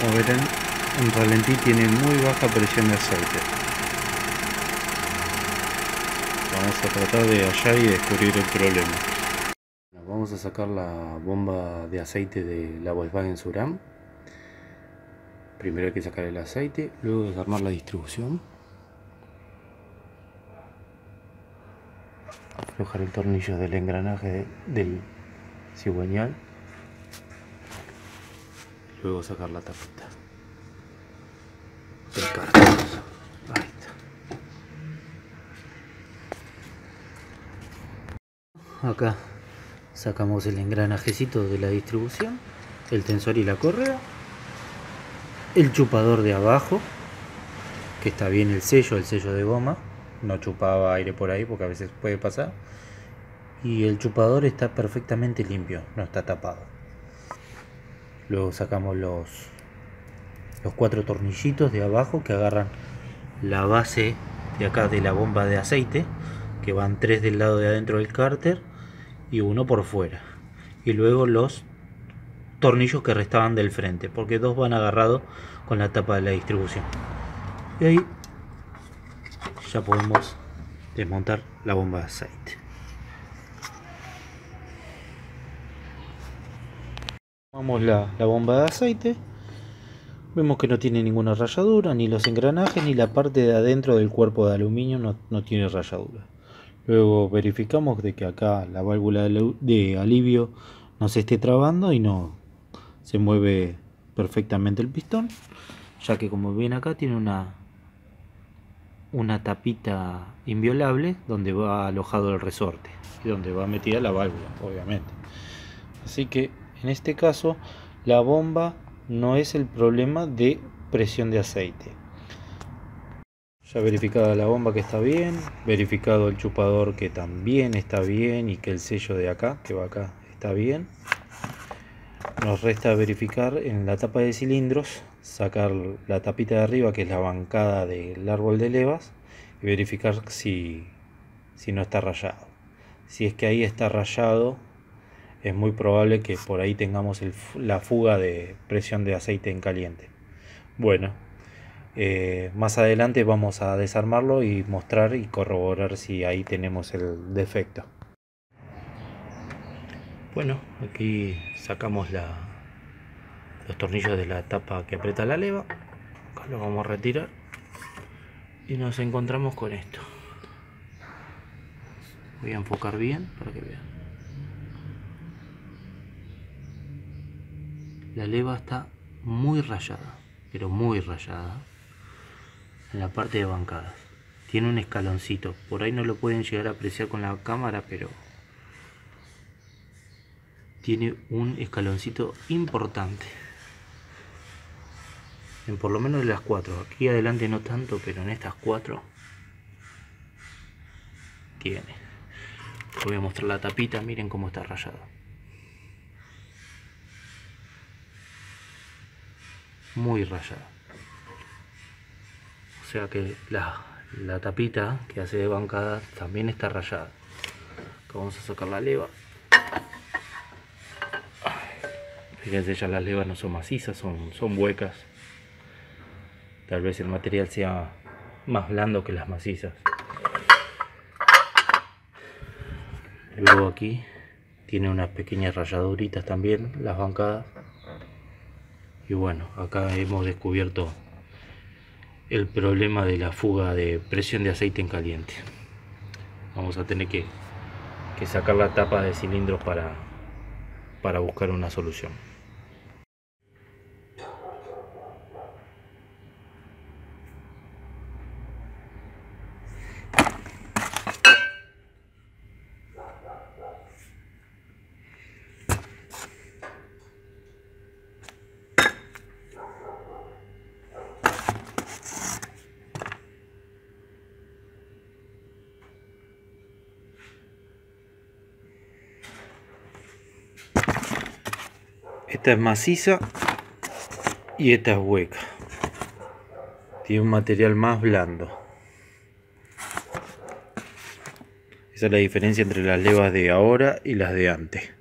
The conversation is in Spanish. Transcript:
Como verán, en ralentí tiene muy baja presión de aceite. Vamos a tratar de hallar y descubrir el problema. Vamos a sacar la bomba de aceite de la Volkswagen Suram. Primero hay que sacar el aceite, luego desarmar la distribución. Aflojar el tornillo del engranaje del cigüeñal. Luego sacar la tapita. El cartón. Ahí está. Acá sacamos el engranajecito de la distribución, el tensor y la correa el chupador de abajo, que está bien el sello, el sello de goma, no chupaba aire por ahí porque a veces puede pasar. Y el chupador está perfectamente limpio, no está tapado. Luego sacamos los, los cuatro tornillitos de abajo que agarran la base de acá de la bomba de aceite, que van tres del lado de adentro del cárter y uno por fuera. Y luego los tornillos que restaban del frente, porque dos van agarrados con la tapa de la distribución. Y ahí ya podemos desmontar la bomba de aceite. Vamos la, bomba de aceite. Vemos que no tiene ninguna rayadura, ni los engranajes, ni la parte de adentro del cuerpo de aluminio no, no tiene rayadura. Luego verificamos de que acá la válvula de alivio no se esté trabando y no, se mueve perfectamente el pistón ya que como ven acá tiene una una tapita inviolable donde va alojado el resorte y donde va metida la válvula obviamente así que en este caso la bomba no es el problema de presión de aceite. Ya verificada la bomba que está bien verificado el chupador que también está bien y que el sello de acá que va acá está bien. Nos resta verificar en la tapa de cilindros sacar la tapita de arriba que es la bancada del árbol de levas y verificar si, si no está rayado. Si es que ahí está rayado es muy probable que por ahí tengamos la fuga de presión de aceite en caliente bueno eh, más adelante vamos a desarmarlo y mostrar y corroborar si ahí tenemos el defecto bueno, aquí sacamos los tornillos de la tapa que aprieta la leva. Acá lo vamos a retirar. Y nos encontramos con esto. Voy a enfocar bien para que vean. La leva está muy rayada, pero muy rayada. En la parte de bancadas. Tiene un escaloncito. Por ahí no lo pueden llegar a apreciar con la cámara, pero tiene un escaloncito importante. En por lo menos las cuatro. Aquí adelante no tanto, pero en estas cuatro tiene. voy a mostrar la tapita, miren cómo está rayado. Muy rayada. O sea que la, la tapita que hace de bancada también está rayada. vamos a sacar la leva. Fíjense, ya las levas no son macizas, son, son huecas. Tal vez el material sea más blando que las macizas. Luego aquí tiene unas pequeñas rayaduritas también, las bancadas. Y bueno, acá hemos descubierto el problema de la fuga de presión de aceite en caliente. Vamos a tener que, que sacar la tapa de cilindros para, para buscar una solución. Esta es maciza y esta es hueca. Tiene un material más blando. Esa es la diferencia entre las levas de ahora y las de antes.